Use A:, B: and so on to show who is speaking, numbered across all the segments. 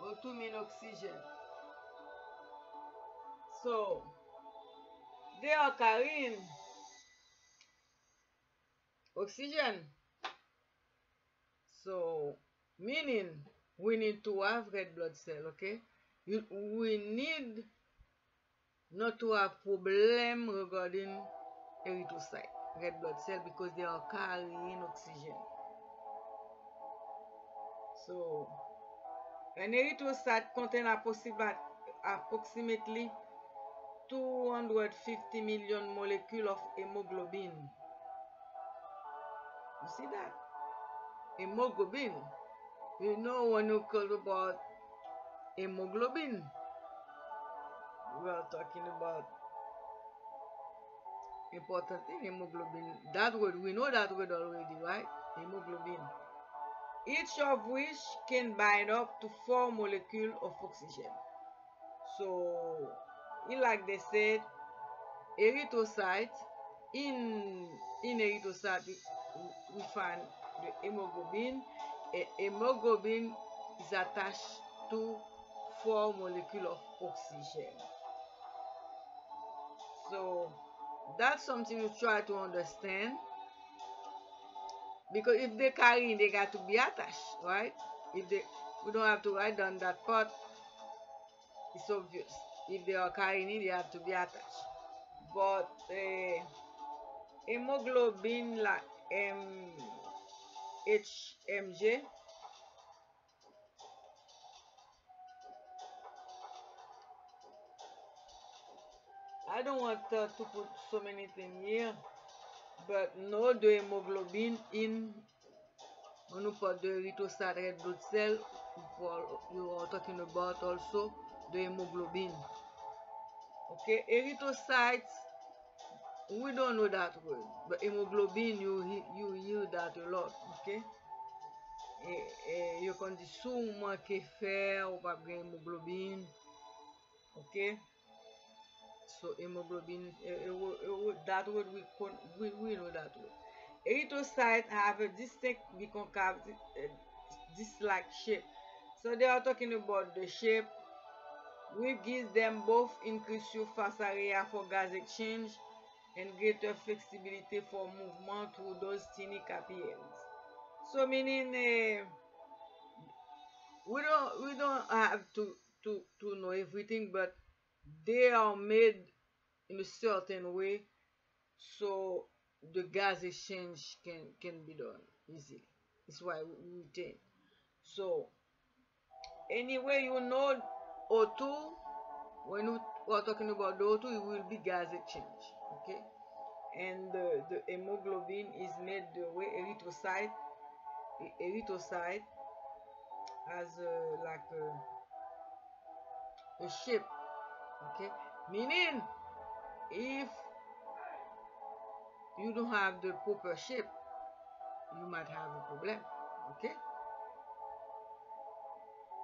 A: will two mean oxygen. So, they are carrying oxygen. So, meaning we need to have red blood cell, okay? We need not to have problem regarding erythrocyte, red blood cell, because they are carrying oxygen. So, an erythrocyte contains approximately 250 million molecules of hemoglobin. You see that? Hemoglobin. You know when you call about hemoglobin, we are talking about important thing hemoglobin. That word, we know that word already, right? Hemoglobin. Each of which can bind up to four molecules of oxygen. So like they said, erythrocyte, in, in erythrocyte we find the hemoglobin. A hemoglobin is attached to four molecules of oxygen. So that's something you try to understand. Because if they carry they got to be attached, right? If they we don't have to write down that part, it's obvious if they are carrying it, they have to be attached. But uh, hemoglobin like um, HMG I don't want uh, to put so many things here, but no the hemoglobin in one of the erythrocyte red blood cell. You are talking about also the hemoglobin. Okay erythrocytes we don't know that word but hemoglobin you you hear that a lot okay? E, e, yo kon di sou man ke fer ou pa gen hemoglobin ok So hemoglobin, eh, eh, e, eh, that word, we, we, we know that word. Erythrocytes have a distinct biconcave, disc-like shape. So they are talking about the shape which gives them both increased surface area for gas exchange and greater flexibility for movement through those tiny capillaries. So meaning uh, we don't we don't have to, to, to know everything but they are made in a certain way so the gas exchange can can be done easily. That's why we retain. So anyway you know O2, when we are talking about the O2, it will be gas exchange. Okay? And the, hemoglobin is made the way erythrocyte, erythrocyte has like a, a shape. okay meaning if you don't have the proper shape you might have a problem. Okay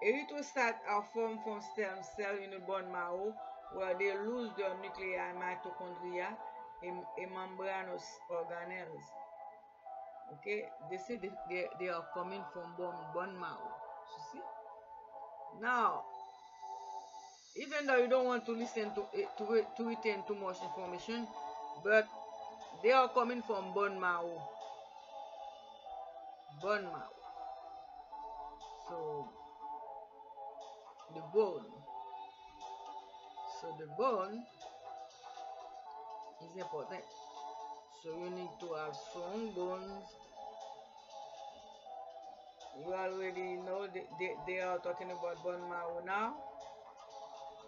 A: erythrocytes are formed from stem cells in the bone marrow where they lose their nuclei mitochondria and, membranous organelles. Okay they say they, they, they are coming from bone, bone marrow. You see? Now even though you don't want to listen to it, to, to retain too much information, but they are coming from bone marrow. Bone marrow. So, the bone. So the bone is important. So you need to have strong bones. You already know they, they, they are talking about bone marrow now.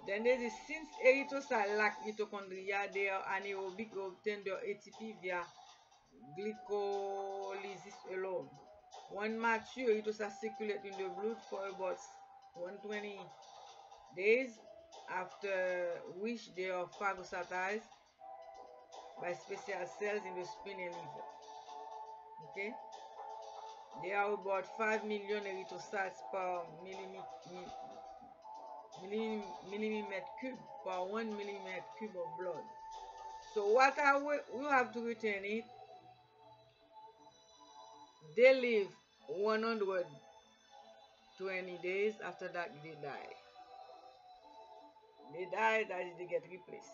A: Then eh, there is since erythrocytes lack mitochondria, they are anaerobic obtain their ATP via glycolysis alone. When mature erythrocyte circulate in the blood for about 120 days after which they are phagocytized by special cells in the spleen and liver. Okay? There are about 5 million erythrocytes per millimeter, millimeter cube per 1 millimeter cube of blood. So what are we, we have to return it? They live 120 days after that they die they die that is they get replaced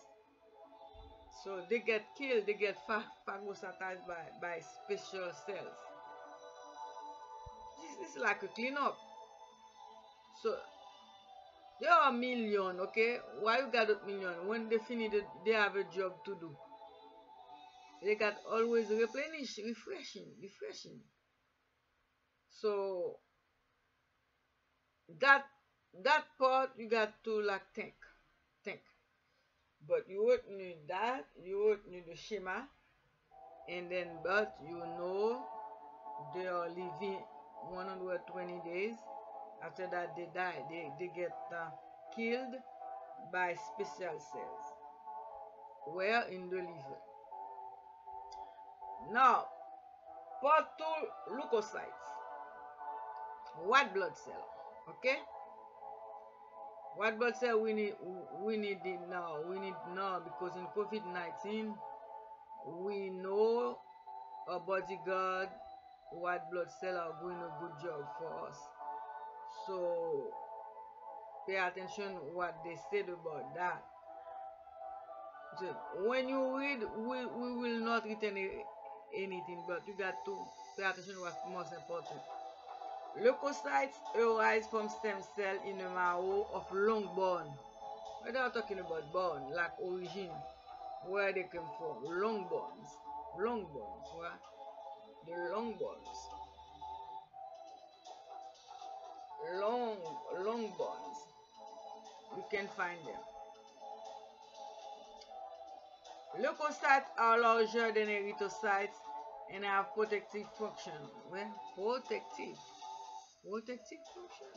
A: so they get killed they get phagocytized by, by special cells this is like a cleanup so there are million okay? Why you got a million? When they finish they have a job to do. They got always replenish refreshing refreshing. So that that part you got to like think think. But you would need that you would need the schema and then but you know they are living 120 days After that, they die. They, they get uh, killed by special cells. Where in the liver. Now, part two leukocytes. White blood cell. Okay? White blood cell we need we need it now. We need now because in COVID-19 we know our bodyguard white blood cell are doing a good job for us. So pay attention what they said about that so when you read we, we will not retain anything but you got to pay attention what's most important Leukocytes arise from stem cell in the marrow of long bone. We're not talking about bone, like origin, where they came from. Long bones. Long bones, right? The long bones. Long, long bones. You can find them. Leukocytes are larger than erythrocytes and have protective function. Well, protective protective function.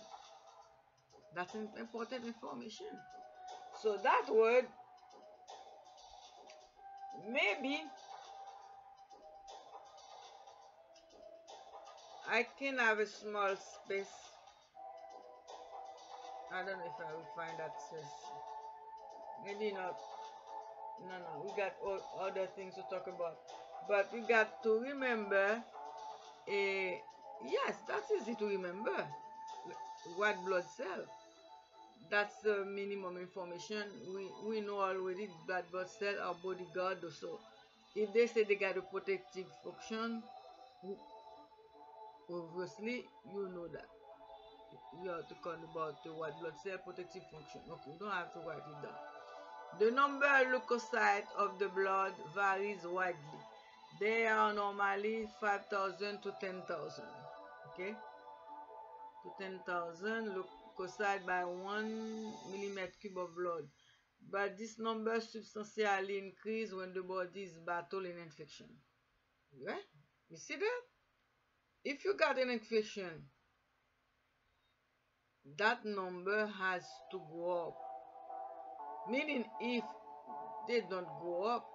A: That's important information. So that word maybe I can have a small space. I don't know if I will find space. Maybe not. No, no, we got all other things to talk about. But we got to remember a Yes, that's easy to remember. White blood cell. That's the minimum information. We we know already blood blood cell are bodyguard. So if they say they got a protective function, obviously you know that. we have to come about the white blood cell protective function. Okay, you don't have to write it down. The number of leukocytes of the blood varies widely. They are normally 5,000 to 10,000. Okay? To 10,000 leukocyte by 1 millimeter cube of blood. But this number substantially increase when the body is battling infection. Right? You see that? If you got an infection, that number has to go up. Meaning if they don't go up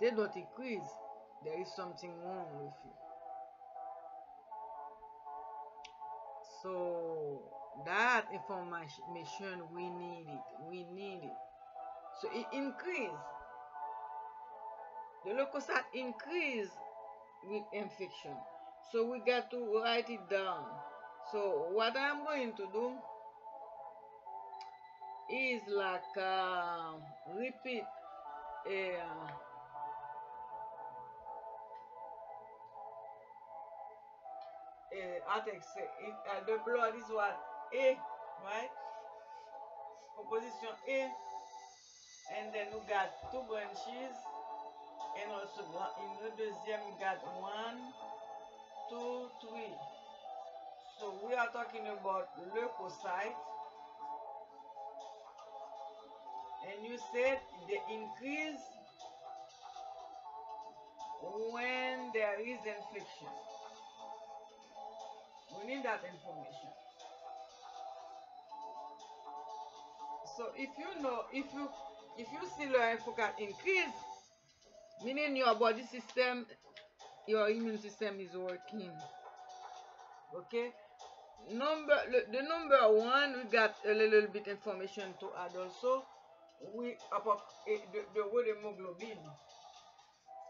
A: they don't increase there is something wrong with you. So that information we need it we need it. So it increase. The leukocyte increase with infection. So we got to write it down so what i'm going to do is like uh, repeat a uh, uh, Atex, uh, the blood is what? A, right? Composition A. And then we got two branches. And also in the deuxième, we got one, two, three. So we are talking about leukocyte. And you said they increase when there is infection. We need that information. So if you know, if you if you see focus increase, meaning your body system, your immune system is working. Okay. number the number one we got a little bit information to add also. We about uh, the, the word hemoglobin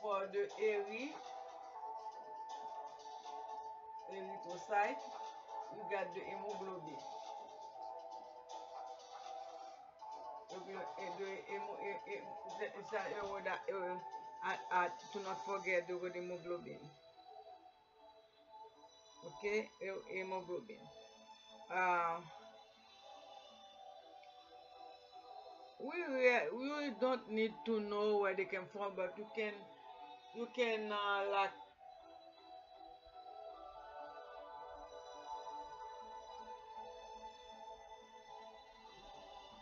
A: for the ARI erythrocyte we got the hemoglobin. Do not forget the word hemoglobin. Okay, hemoglobin. Uh, we we don't need to know where they came from, but you can you can uh, like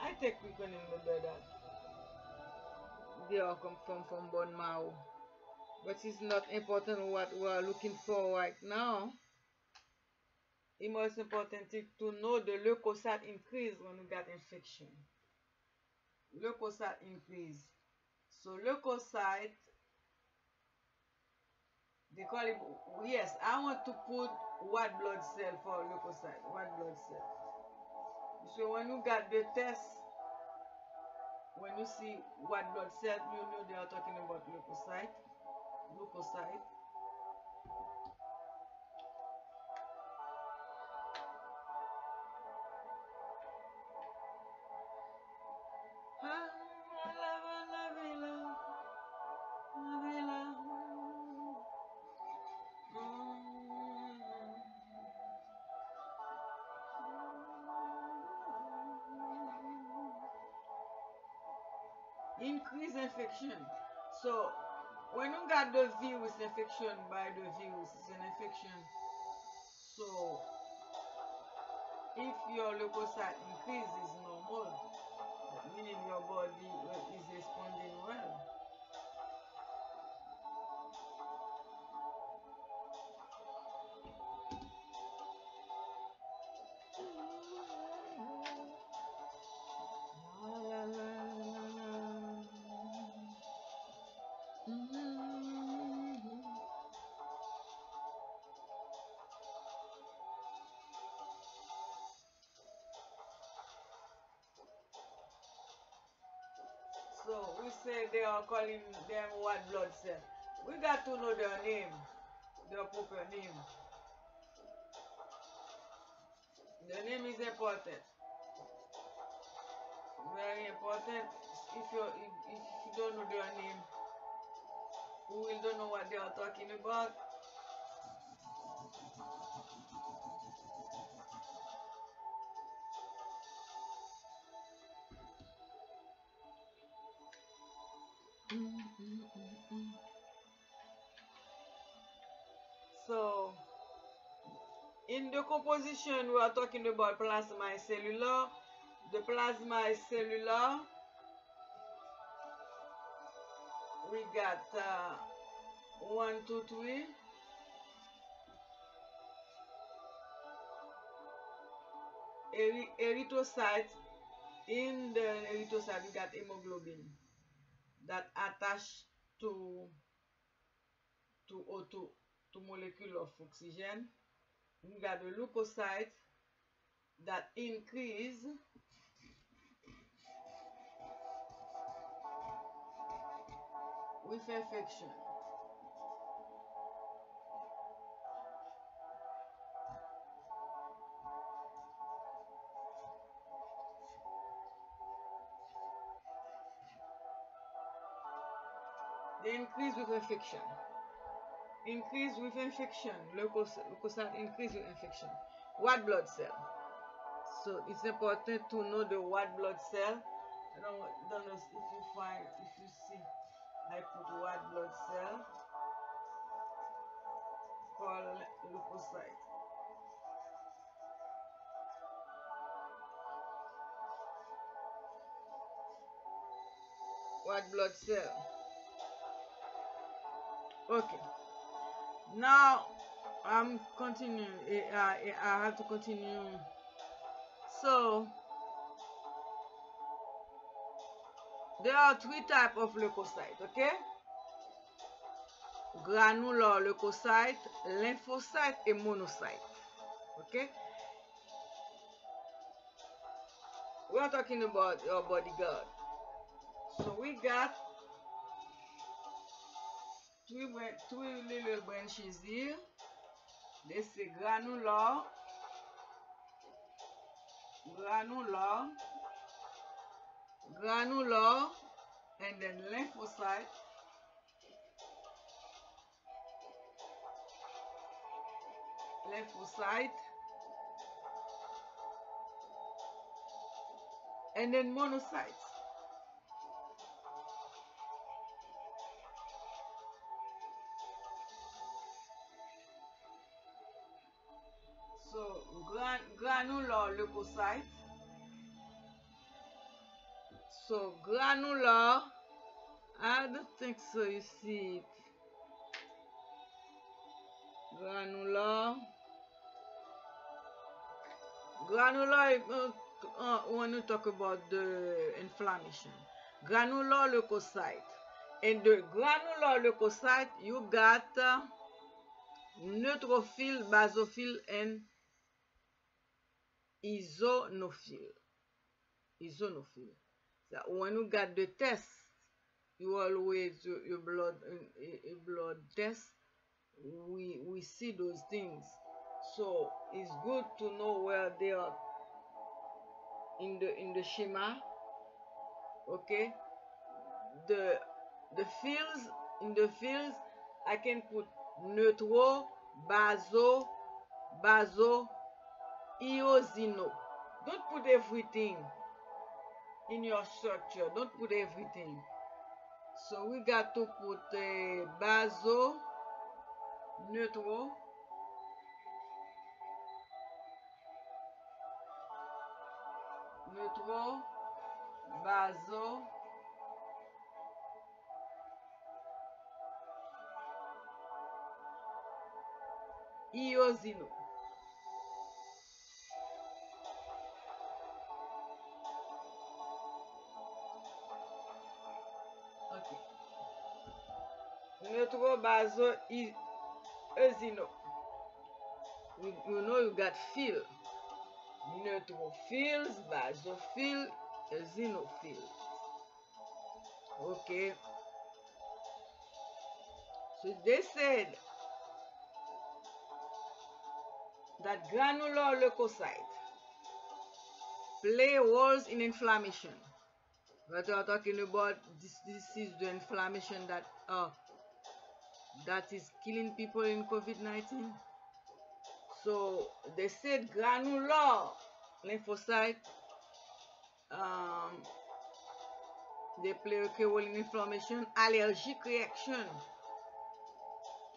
A: I think we can remember that they all come from from bone marrow, but it's not important what we are looking for right now. it most important to know the leukocyte increase when you got infection. Leukocyte increase. So leukocyte, they call it, yes, I want to put white blood cell for leukocyte, white blood cell. So when you got the test, when you see white blood cell, you know they are talking about leukocyte, leukocyte. infection. So, when you got the virus, infection by the virus it's an infection. So, if your leukocyte increase is normal, meaning your body is responding well. We say they are calling them white blood cell. We got to know their name, their proper name. The name is important. Very important. If you if, if you don't know their name, we will don't know what they are talking about. composition we are talking about plasma and cellular. The plasma is cellular. We got uh, one, two, three. erythrocyte in the erythrocyte we got hemoglobin that attached to to O2 to molecule of oxygen We got the leukocyte that increase with infection. They increase with infection. Increase with infection. Leukocyte, increase with infection. White blood cell. So it's important to know the white blood cell. I don't, don't know if you find, if you see, I put white blood cell called leukocyte. White blood cell. Okay. Now I'm continuing. I, uh, I have to continue. So there are three type of leukocyte. Okay. Granular leukocyte, lymphocyte, and monocyte. Okay. We are talking about your bodyguard. So we got three, three little branches here. They say granular granular, granular, and then lymphocyte. Lymphocyte. And then monocytes. Leukocyte. So granular, I don't think so. You see it. Granular. Granular uh, uh, when you talk about the inflammation. Granular leukocyte. In the granular leukocyte, you got uh, neutrophil, basophil, and eosinophil. Eosinophil. So when you got the test, you always your, your blood uh, blood test. We we see those things. So it's good to know where they are in the in the schema. Okay. The the fields in the fields I can put neutro, baso, baso, eosino. Don't put everything in your structure. Don't put everything. So we got to put uh, baso, neutro, neutro, baso, eosino. Neutro baso eosino. You, you know you got fill. Neutrophils, basophil, eosinophil. Okay. So they said that granular leukocyte play roles in inflammation. But we are talking about this, is the inflammation that uh, that is killing people in COVID-19. So they said granular lymphocyte um, they play a key role in inflammation, allergic reaction,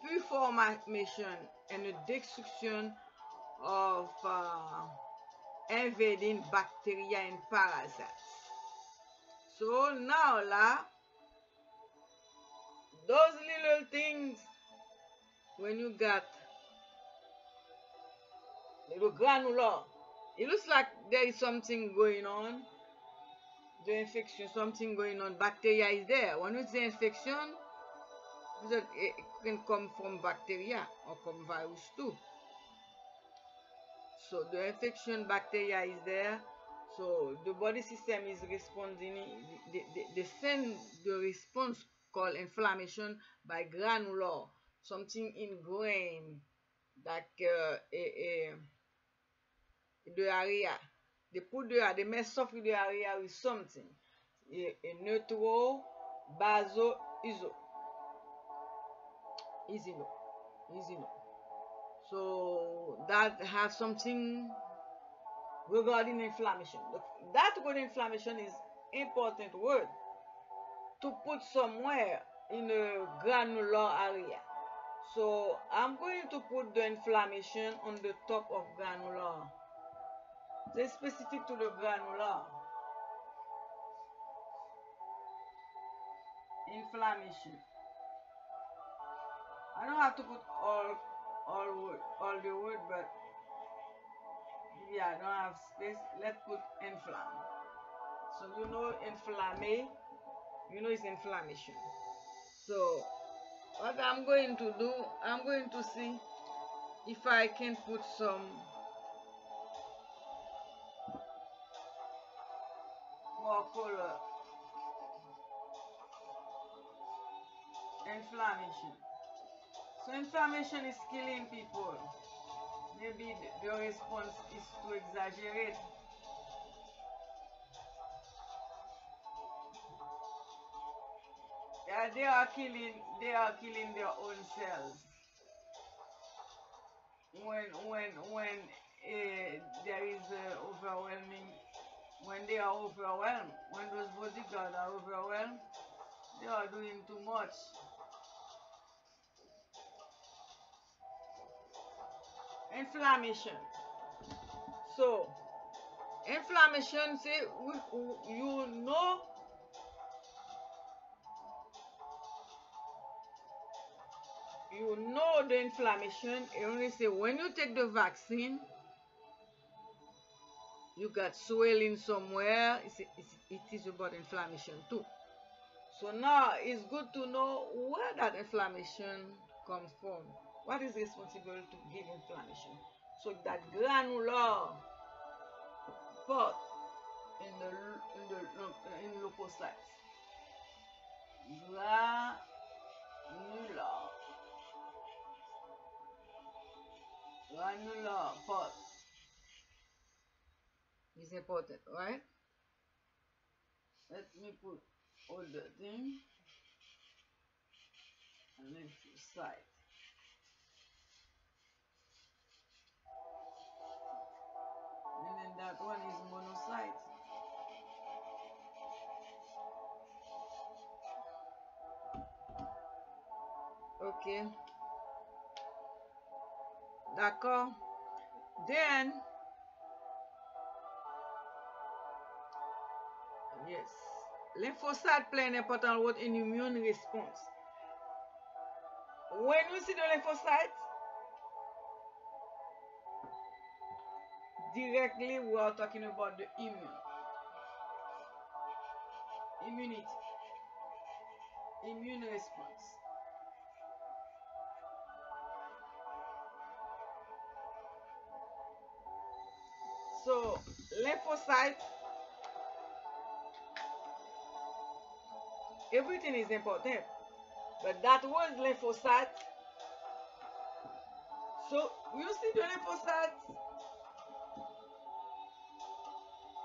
A: purification, and the destruction of uh, invading bacteria and parasites. So now la those little things when you got little granular it looks like there is something going on. The infection something going on. Bacteria is there. When you the infection it can come from bacteria or from virus too. So the infection bacteria is there. So the body system is responding they, they send the response called inflammation by granular, something in brain that uh, eh, eh, the area. They put the, they may suffer area with something. Eh, a, a neutral baso iso. Easy no. Easy no. So that has something regarding inflammation. That word inflammation is important word. To put somewhere in a granular area. So I'm going to put the inflammation on the top of granular. It's specific to the granular. Inflammation. I don't have to put all all word, all the wood, but yeah, I don't have space. Let's put inflam. So you know inflamme you know it's inflammation. So what I'm going to do I'm going to see if I can put some more color. Inflammation. So inflammation is killing people. Maybe the response is to exaggerate they are killing they are killing their own selves. When when when uh, there is uh, overwhelming when they are overwhelmed when those bodyguards are overwhelmed they are doing too much. Inflammation. So inflammation say you know you know the inflammation. and only say when you take the vaccine, you got swelling somewhere. It's, it's, it is about inflammation too. So now it's good to know where that inflammation comes from. What is responsible to give inflammation? So that granular part in the in the in leukocytes. Granular granular part is a important, right? Let me put all the thing and then to the side. And then that one is monocyte. Okay. D'accord. Then, yes, lymphocyte play an important role in immune response. When we see the lymphocyte, directly we are talking about the immune. Immunity. Immune response. Lymphocyte, everything is important. But that word lymphocyte, so you see the lymphocyte,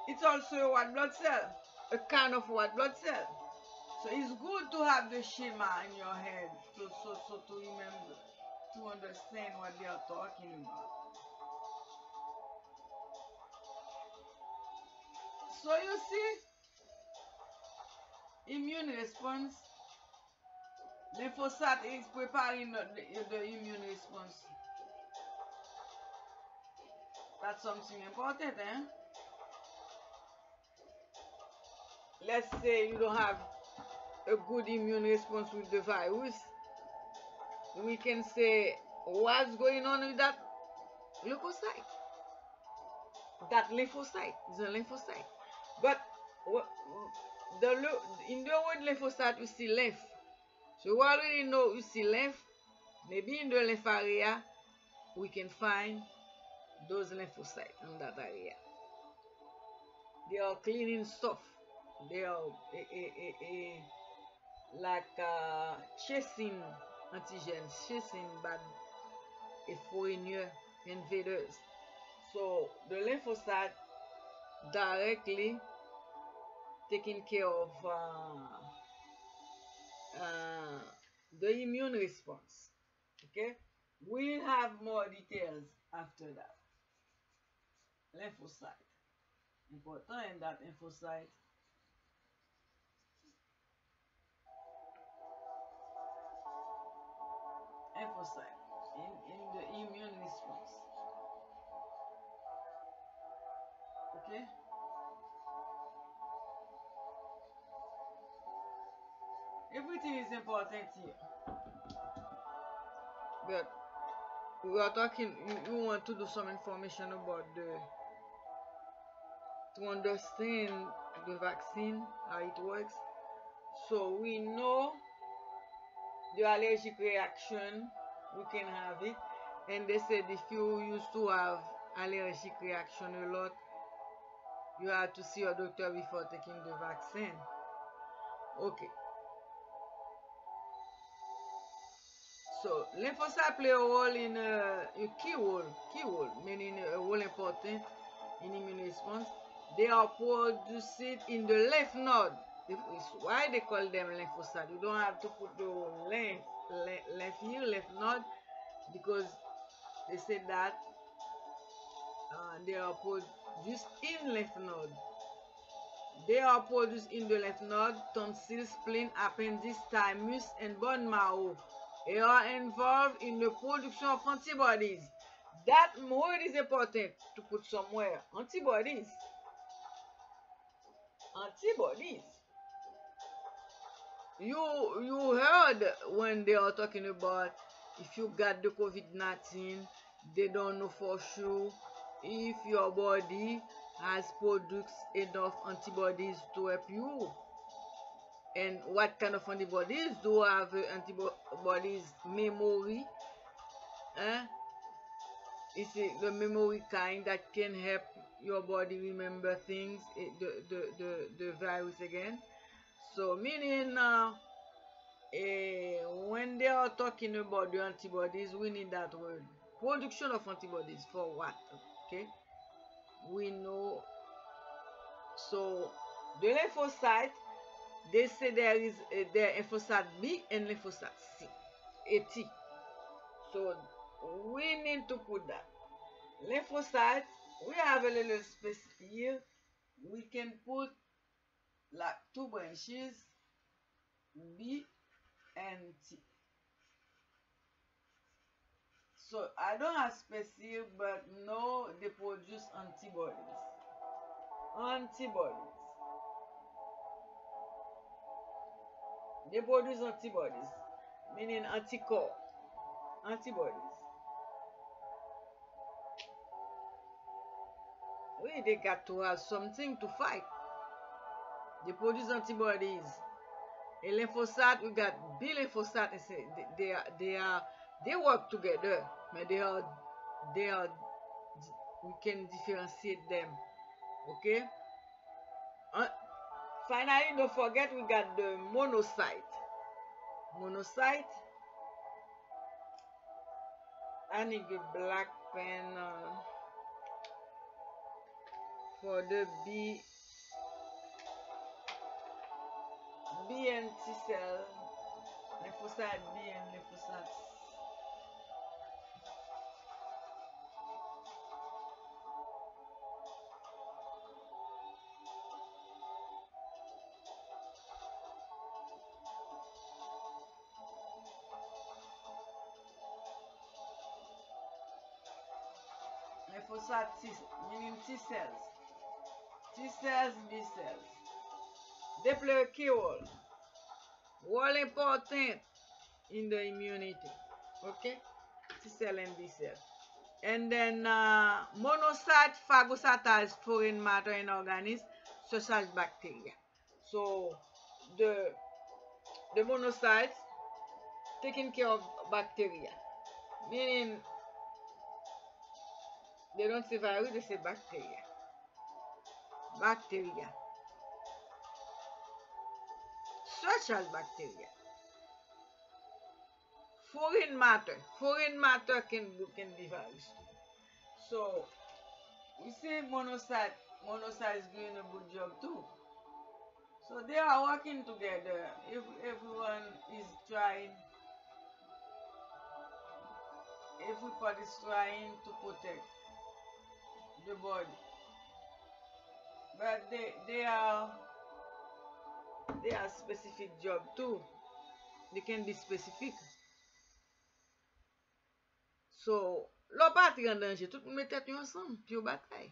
A: it's also a white blood cell, a kind of white blood cell. So it's good to have the schema in your head to, so, so to remember, to understand what they are talking about. So you see, immune response, lymphocyte is preparing the, the immune response. That's something important, eh? Let's say you don't have a good immune response with the virus. We can say, what's going on with that leukocyte? That lymphocyte is a lymphocyte. But the in the word lymphocyte, you see lymph. So we already know you see lymph. Maybe in the lymph area, we can find those lymphocytes in that area. They are cleaning stuff. They are a, a, a, a like uh, chasing antigens, chasing bad eh, foreign invaders. So the lymphocyte directly taking care of uh, uh, the immune response. Okay, we'll have more details after that. Lymphocyte. Important in that lymphocyte. Lymphocyte in, in the immune response. Okay? Everything is important here. But we are talking, you, want to do some information about the, to understand the vaccine, how it works. So we know the allergic reaction, we can have it. And they said if you used to have allergic reaction a lot, you have to see your doctor before taking the vaccine. Okay. So, lymphocyte play a role in uh, a key role, key role, meaning a role important in immune response. They are produced in the lymph node. It's why they call them lymphocytes. You don't have to put the lymph, lymph here, lymph node, because they say that uh, they are produced in lymph node. They are produced in the lymph node, tonsil, spleen, appendix, thymus, and bone marrow. They are involved in the production of antibodies. That word is important to put somewhere. Antibodies. Antibodies. You, you heard when they are talking about if you got the COVID-19, they don't know for sure if your body has produced enough antibodies to help you and what kind of antibodies? Do have antibodies memory? Eh? it's the memory kind that can help your body remember things eh, the, the, the, the virus again. So meaning uh, when they are talking about the antibodies we need that word. Production of antibodies for what Okay? We know. So, the lymphocyte, they say there is uh, there lymphocyte B and lymphocyte C. A T. So, we need to put that. Lymphocyte, we have a little space here. We can put like two branches, B and T. so I don't have here, but no, they produce antibodies. Antibodies. They produce antibodies, meaning anticore. Antibodies. We they got to have something to fight. They produce antibodies. A lymphocyte, we got B lymphocyte. They, they are they are they work together Men they are, they are, we can differentiate them. Ok? And finally, don't forget we got the monocyte. Monocyte. I need the black pen uh, for the B B and T cell. Lymphocyte B and lymphocyte C. lymphocyte T, meaning T cells. T cells, B cells. They play a key role. All important in the immunity. Okay? T cell and B cell. And then uh, monocyte phagocytize foreign matter in organisms such as bacteria. So the the monocytes taking care of bacteria. Meaning they don't say virus, say bacteria. Bacteria. Such as bacteria. Foreign matter. Foreign matter can, can be virus. So, we say monocyte. Monocyte is doing a good job too. So they are working together. If everyone is trying, everybody is trying to protect the body. But they, they are they are specific job too. They can be specific. So, lò pati an danje, tout mwen tet yon san, pi yon batay.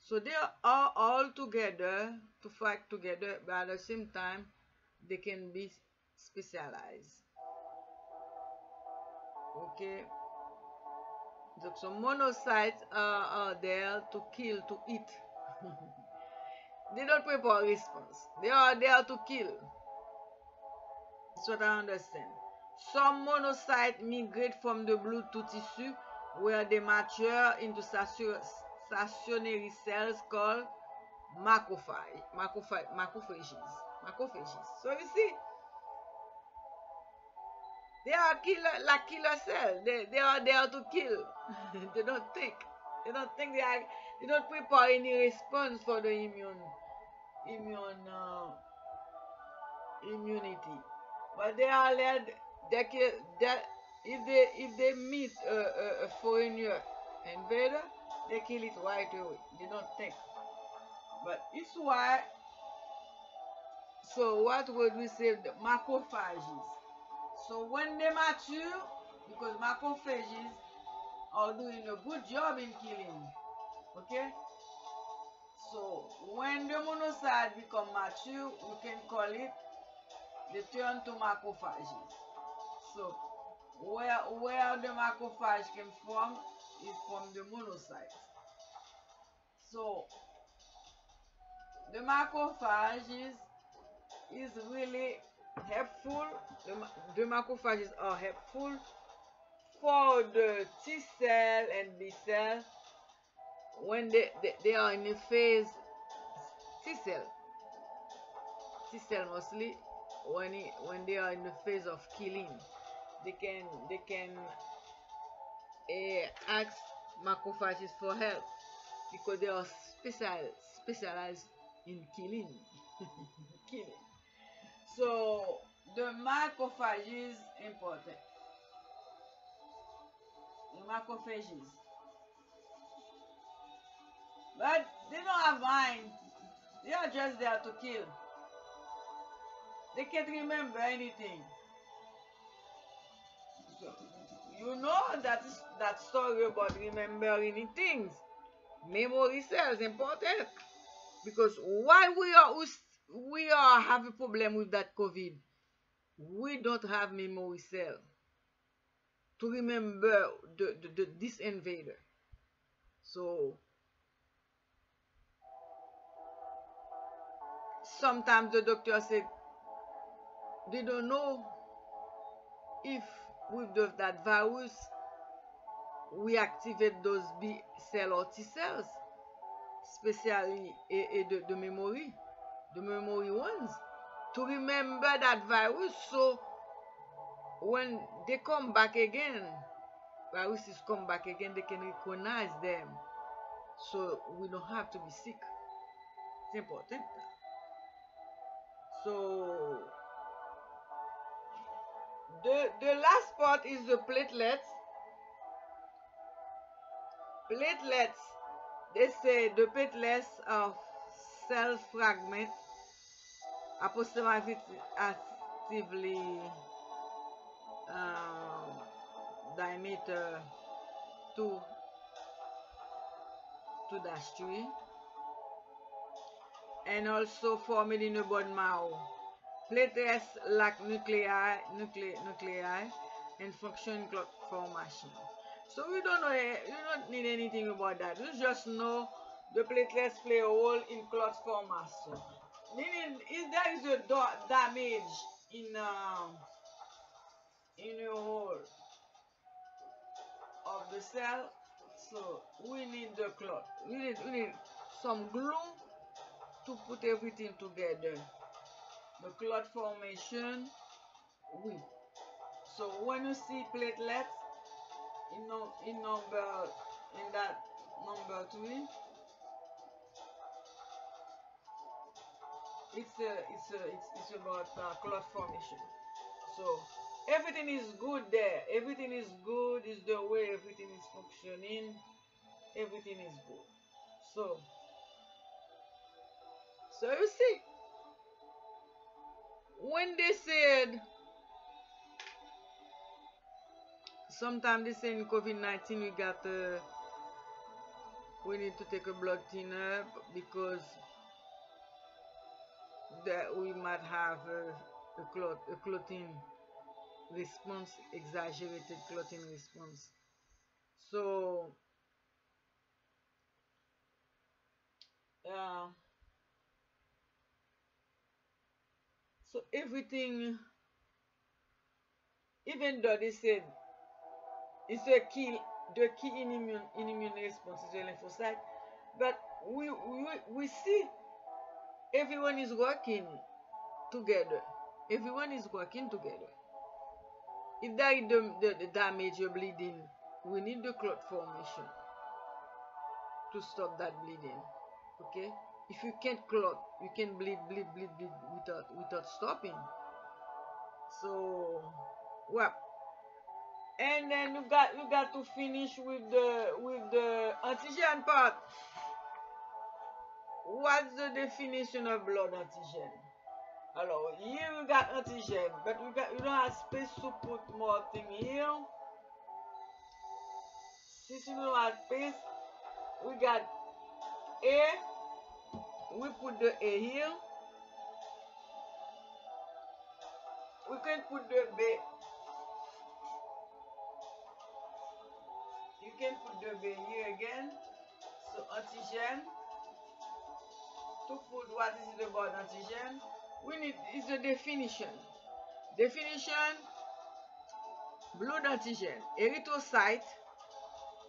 A: So, they are all together to fight together, but at the same time, they can be specialized. Okay? Donc, some monocytes are, are there to kill, to eat. they don't prepare a response. They are there to kill. That's what I understand. Some monocytes migrate from the blood to tissue where they mature into stationary cells called macrophages. macrophages. So you see, they are killer, like killer cells. They, they are there to kill. they don't think. They don't think they are. They don't prepare any response for the immune, immune, uh, immunity. But they are led, ca- that if they if they meet a, a, a foreigner invader, they kill it right away. They don't think. But it's why. So what would we say? The macrophages. So when they mature, because macrophages are doing a good job in killing. Okay? So when the monocyte become mature, we can call it, they turn to macrophages. So where, where the macrophage came from is from the monocyte. So the macrophages is really helpful. The, the macrophages are helpful for the T cell and B cell when they, they, they are in a phase T cell. T cell mostly when when they are in the phase of killing. They can they can uh, ask macrophages for help because they are special specialized in killing. killing. So the macrophage is important. The macrophages. But they don't have mind. They are just there to kill. They can't remember anything. You know that that story about remembering things. Memory cells important because why we are we are have a problem with that COVID. We don't have memory cell to remember the, the, the this invader. So sometimes the doctor said they don't know if with the, that virus we activate those B cell or T cells, especially eh, eh, the, the memory, the memory ones, to remember that virus. So when they come back again, viruses come back again, they can recognize them. So we don't have to be sick. It's important. So the the last part is the platelets. Platelets, they say the platelets are cell fragments approximately actively um, diameter 2 2 dash 3 and also forming in the bone marrow. Platelets lack nuclei, nuclei, nuclei and function clot formation. So we don't know, eh, you don't need anything about that. You just know the platelets play a role in clot formation. Meaning, if there is a da- damage in um, in your of the cell, so we need the clot. We need we need some glue to put everything together. The clot formation, we. So when you see platelets in num in number in that number three, it's a it's a it's, it's about uh, clot formation. So everything is good there. Everything is good. Is the way everything is functioning. Everything is good. So so you see, when they said sometimes they say in COVID nineteen we got uh, we need to take a blood thinner because that we might have a, a clot a clotting response, exaggerated clotting response. So uh, so everything even though they said it's a key the key in immune in immune response is the lymphocyte, but we we, we see everyone is working together. Everyone is working together. If there is the, the, the damage or bleeding, we need the clot formation to stop that bleeding. Okay? if you can't clot you can bleed bleed bleed bleed without without stopping so well and then you got you got to finish with the with the antigen part What's the definition of blood antigen? Alors, here we got antigen, but we, got, we don't have space to put more thing here. Since we don't have space, we got A. We put the A here. We can put the B. You can put the B here again. So, antigen. To put what is it about antigen we need is the definition. Definition blood antigen erythrocyte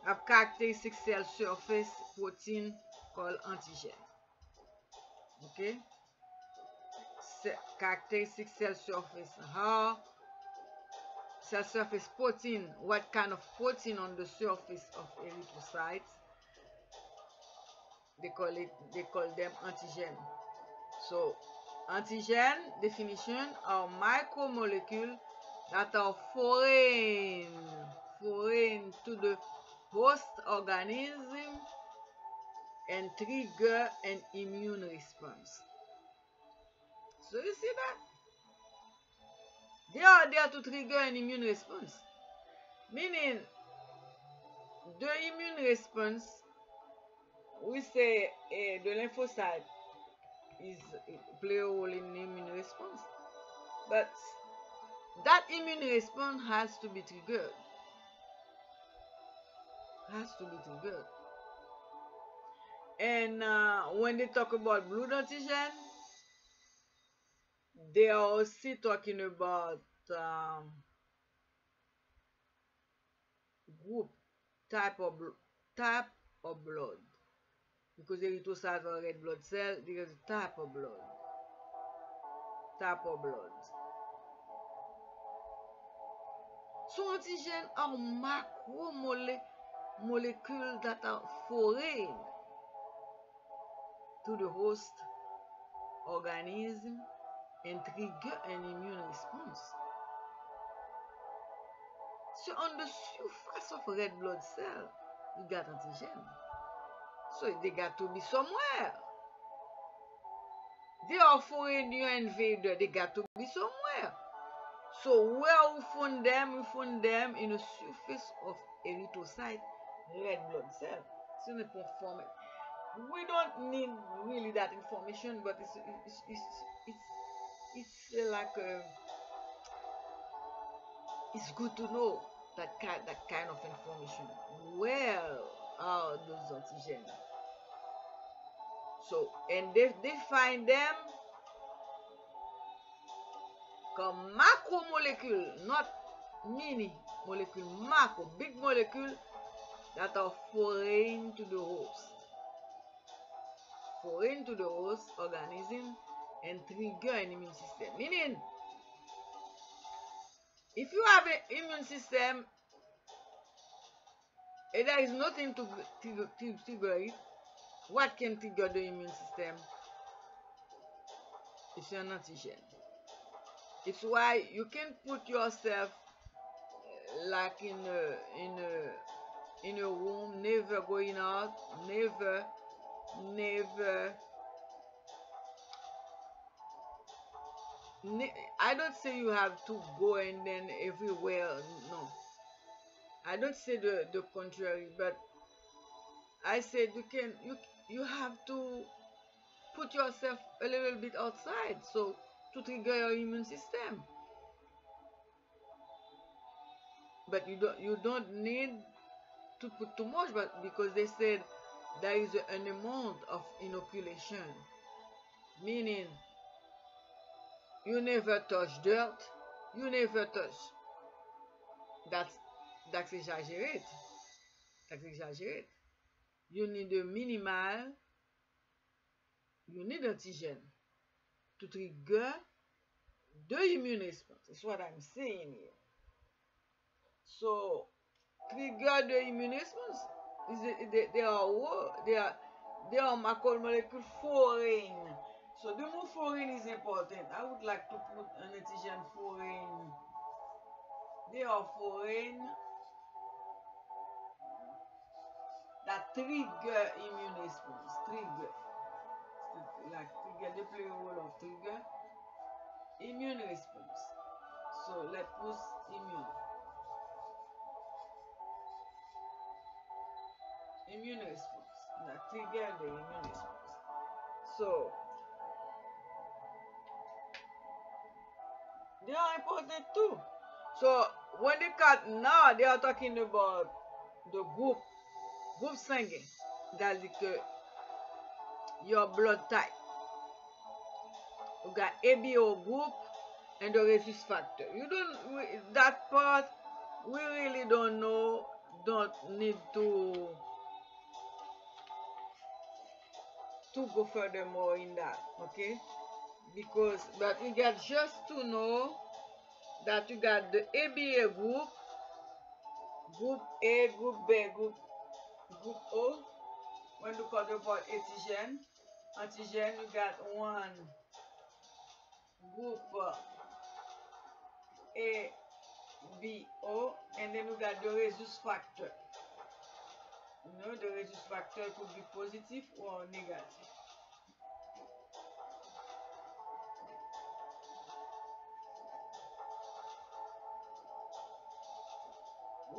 A: have characteristic cell surface protein called antigen. Okay? Characteristic cell surface how? Cell surface protein what kind of protein on the surface of erythrocytes they call it they call them antigen so antigen definition are micromolecule that are foreign foreign to the host organism and trigger an immune response so you see that? They are there to trigger an immune response. Meaning, the immune response, we say uh, the lymphocyte is play a role in immune response. But that immune response has to be triggered. Has to be triggered. And uh, when they talk about blood antigen, they are also talking about um, group type of type of blood because erythrocytes are red blood cell there is type of blood type of blood so antigen are macromolecules that are foreign to the host organism and trigger an immune response. So on the surface of red blood cell, you got antigen. So they got to be somewhere. They are foreign invader. They got to be somewhere. So where we found them, we found them in the surface of erythrocyte, red blood cell. So we conform it. We don't need really that information, but it's, it's, it's, it's, it's like a, it's good to know that kind, that kind of information. Where are those antigens? So and they define them comme macromolecule, not mini molecule, macro, big molecule that are foreign to the host. Foreign to the host organism and trigger an immune system. Meaning, if you have an immune system and there is nothing to trigger it, what can trigger the immune system? It's an antigen. It's why you can put yourself uh, like in a in a in a room, never going out, never, never I don't say you have to go and then everywhere. No, I don't say the the contrary, but I said you can you you have to put yourself a little bit outside so to trigger your immune system. But you don't you don't need to put too much, but because they said there is an amount of inoculation, meaning you never touch dirt. You never touch. That's that's exaggerate. That's exaggerate. yon ni de minimal, yon ni de antigen. To trigger the immune response. That's what I'm saying here. So, trigger the immune response. Is They, they, are, they, are, they are macromolecule foreign. So, the more foreign is important. I would like to put an antigen foreign. They are foreign. Trigger immune response. Trigger. Like trigger, they play a role of trigger. Immune response. So let's put immune. Immune response. That trigger the immune response. So they are important too. So when they cut now, they are talking about the group, group sanguin. Gade di ke your blood type. Ou ga ABO group and the resist factor. You don't, we, that part, we really don't know, don't need to, to go furthermore in that, okay? Because, but you got just to know that you got the ABA group, group A, group B, group Goup O, wè nou kode pot etijen. Antijen nou gat 1. Goup E, B, O. En den nou gat 2 resus faktor. Nou, 2 resus faktor pou bi pozitif ou negatif.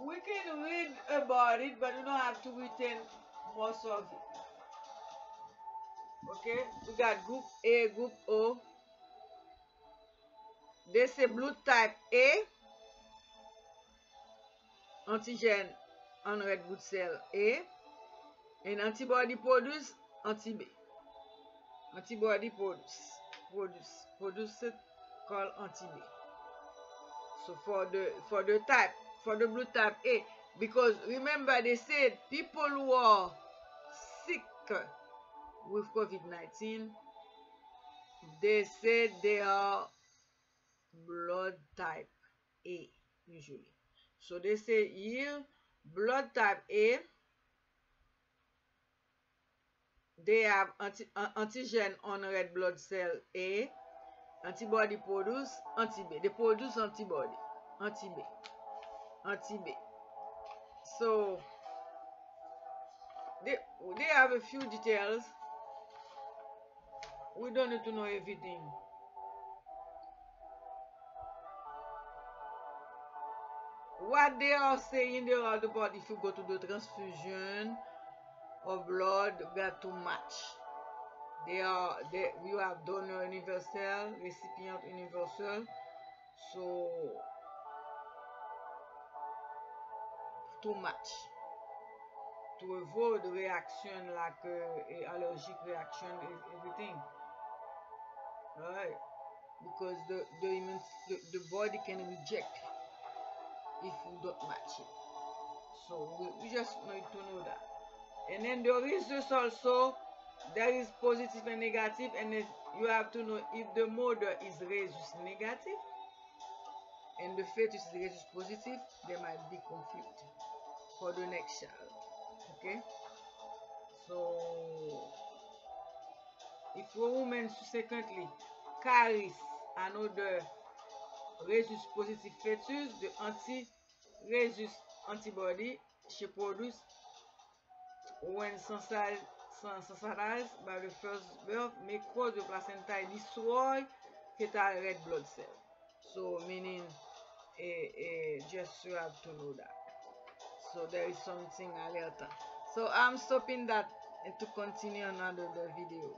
A: We can read about it, but we don't have to retain most of it. Okay, we got group A, group O. They say blood type A, antigen on red blood cell A, and antibody produce anti-B. Antibody produce, produce, produce called anti-B. So for the for the type the blood type A because remember they said people who are sick with COVID-19 they said they are blood type A usually. So they say here blood type A they have anti antigen on red blood cell A antibody produce anti-B they produce antibody anti-B an Tibet. So, they, they have a few details. We don't need to know everything. What they are saying, they are about if you go to the transfusion of blood, got too much. They are, they, you have donor universal, recipient universal. So, too much. To avoid reaction like uh, allergic reaction everything. Right because the the, immune, the the body can reject if you don't match it. So we, we just need to know that. And then there is just also there is positive and negative and you have to know if the mother is rhesus negative and the fetus is rhesus positive there might be conflict for the next child okay so if a woman subsequently carries another rhesus positive fetus the anti-rhesus antibody she produces when sensitized by the first birth may cause the placenta destroy fetal red blood cell. So meaning uh, uh, just you have to know that. So there is something later so i'm stopping that to continue another video